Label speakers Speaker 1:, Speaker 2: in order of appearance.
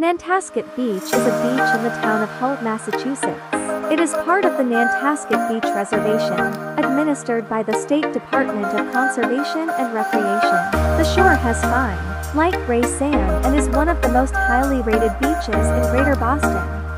Speaker 1: Nantasket Beach is a beach in the town of Hull, Massachusetts. It is part of the Nantasket Beach Reservation, administered by the State Department of Conservation and Recreation. The shore has fine, light gray sand and is one of the most highly rated beaches in Greater Boston.